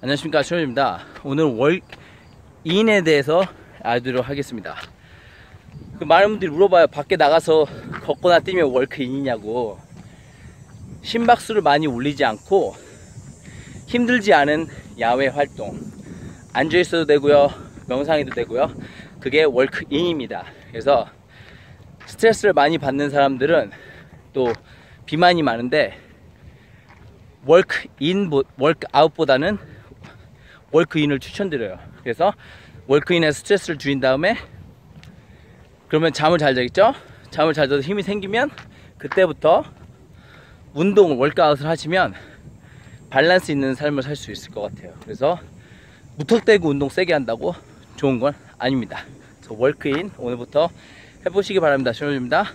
안녕하십니까 신호입니다. 오늘 월인에 대해서 알도록 하겠습니다. 그 많은 분들이 물어봐요. 밖에 나가서 걷거나 뛰면 월크인이냐고. 심박수를 많이 올리지 않고 힘들지 않은 야외 활동 앉아 있어도 되고요 명상해도 되고요 그게 월크인입니다. 그래서 스트레스를 많이 받는 사람들은 또 비만이 많은데 월크인 월크아웃보다는 월크인을 추천드려요. 그래서 월크인에 스트레스를 줄인 다음에 그러면 잠을 잘 자겠죠? 잠을 잘 자서 힘이 생기면 그때부터 운동을 월크아웃을 하시면 밸런스 있는 삶을 살 수 있을 것 같아요. 그래서 무턱대고 운동 세게 한다고 좋은 건 아닙니다. 월크인 오늘부터 해보시기 바랍니다. 신호입니다